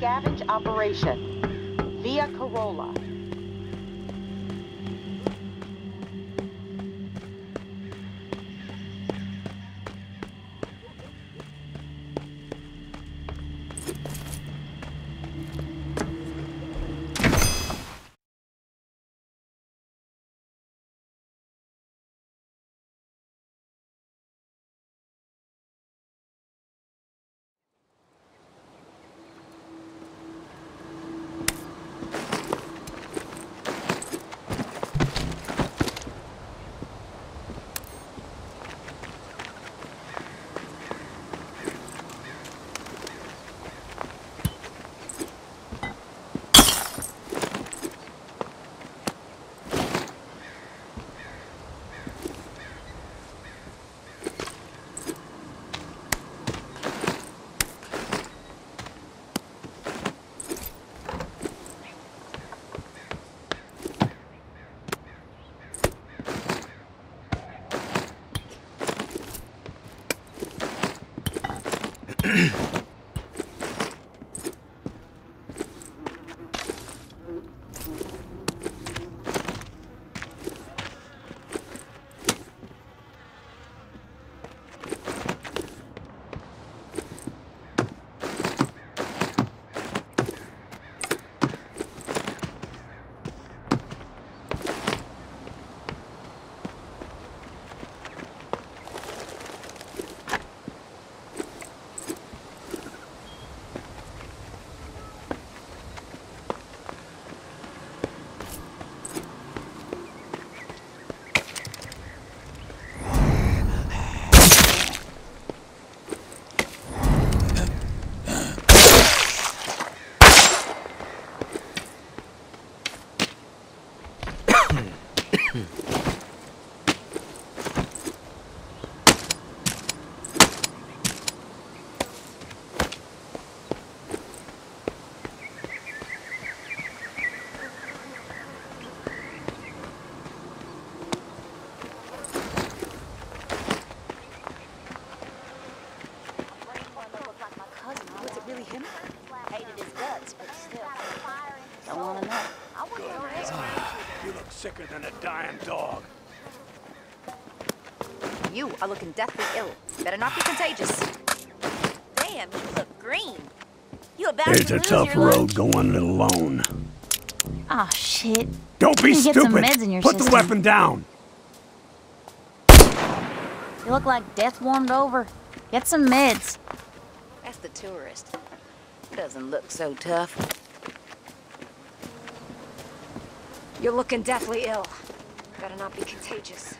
scavenge operation via Corolla. Than a dying dog. You are looking deathly ill. Better not be contagious. Damn, you look green. You about to It's a tough your road going it alone. Oh shit. Don't be You get some stupid. meds in your Put the weapon down. You look like death warmed over. Get some meds. That's the tourist. Doesn't look so tough. You're looking deathly ill. Better not be contagious.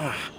Ah.